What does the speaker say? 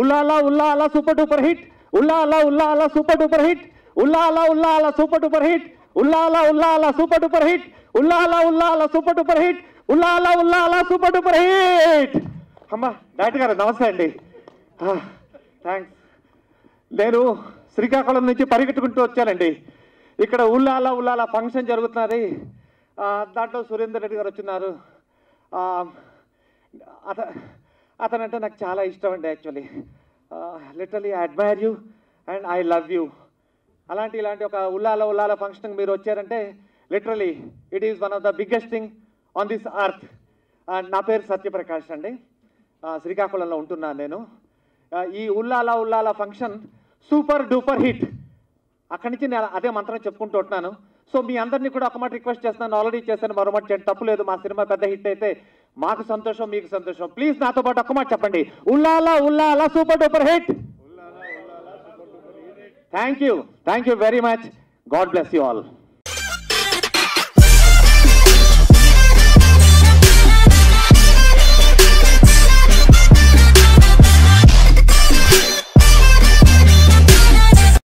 Ullala Ullala super duper hit. Ullala Ullala super duper hit. Ullala Ullala super duper hit. Ullala Ullala super duper hit. Ullala Ullala super duper hit. Ullala Ullala super duper hit. అమ్మా doctor గారు నమస్తే అండి. Thanks నేను శ్రీకాకుళం నుంచి పరిగెట్టుకుంటూ వచ్చానండి. ఇక్కడ Ulala Ullala function జరుగుతున్నది. దాంట్లో సురేందర్ రెడ్డి గారు వచ్చినారు. అత అతను అతనంటే నాకు చాలా ఇష్టం అండి actually literally I admire you and I love you అలాంటి ఇలాంటి ఒక ఉల్లాల ఉల్లాల ఫంక్షన్కి మీరు వచ్చారంటే literally it is one of the biggest thing on this earth నా పేరు సత్యప్రకాష్ అండి. శ్రీకాకుళంలో ఉంటున్నాను నేను. ఈ Ullala Ullala function super duper hit అక్కడి నుంచి నేను అదే మంత్రం చెప్పుకుంటూ ఉంటున్నాను. సో మీ అందరినీ కూడా ఒక మాట రిక్వెస్ట్ చేస్తున్నాను. ఆల్రెడీ చేశాను మరో మాట చేయండి తప్పు లేదు మా సినిమా పెద్ద హిట్ అయితే మాకు సంతోషం మీకు సంతోషం. ప్లీజ్ నాతో పాటు ఒక్క మాట చెప్పండి. Ullala Ullala super duper hit. Thank you thank you very much God bless you all